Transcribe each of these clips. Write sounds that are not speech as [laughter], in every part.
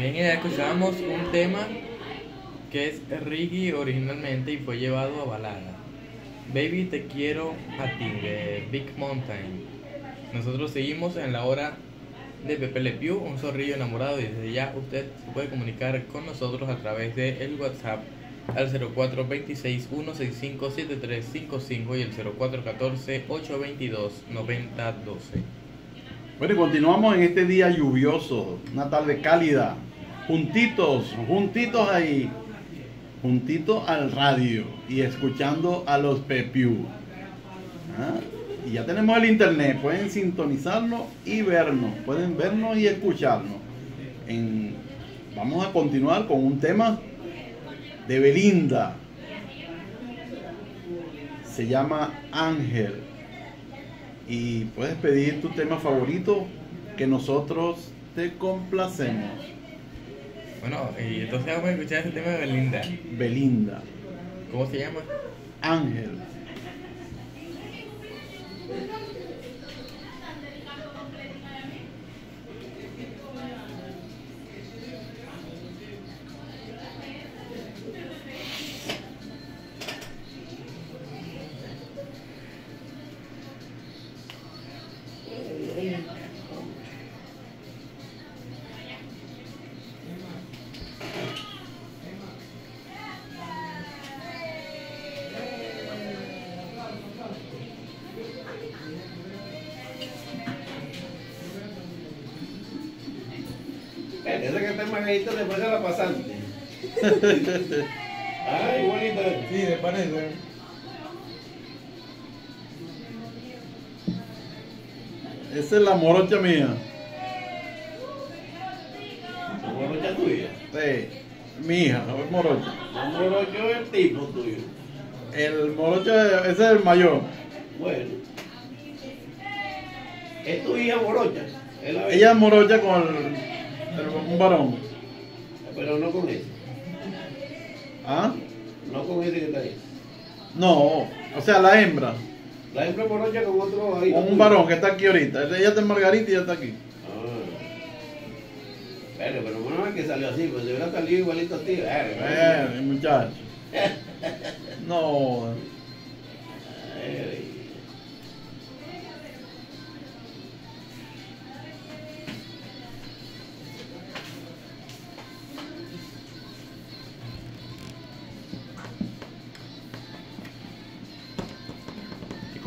Bien, ya escuchamos un tema que es reggae originalmente y fue llevado a balada. Baby te quiero a ti de Big Mountain. Nosotros seguimos en la hora de Pepe Le Pew, un zorrillo enamorado y desde ya usted se puede comunicar con nosotros a través de el WhatsApp al 0426 165 7355 y el 0414 822 9012. Bueno, y continuamos en este día lluvioso, una tarde cálida, juntitos, juntitos ahí, juntitos al radio y escuchando a los Pepiu. ¿Ah? Y ya tenemos el internet, pueden sintonizarnos y vernos, pueden vernos y escucharnos. Vamos a continuar con un tema de Belinda. Se llama Ángel. Y puedes pedir tu tema favorito que nosotros te complacemos. Bueno, y entonces vamos a escuchar ese tema de Belinda. Belinda. ¿Cómo se llama? Ángel. Ese que está magadito después de la pasante. [laughs] Ay, bonito. Sí, me parece. Esa es la morocha mía. La morocha tuya. Sí, mi hija, no es morocha. La morocha es el tipo tuyo. El morocha, ese es el mayor. Bueno. Es tu hija morocha. Es la Ella es morocha con el- el- un varón. Pero no con ese. ¿Ah? No con ese que está ahí. No, o sea, la hembra. La hembra morocha con otro ahí. Con un varón que está aquí ahorita. Ella está en Margarita y ella está aquí. Ah. Pero, pero bueno, es que salió así, pues si hubiera salido igualito a ti. eh, Eh, muchacho. [laughs] No.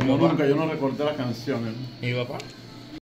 Como nunca, yo no recorté las canciones. ¿Mi papá?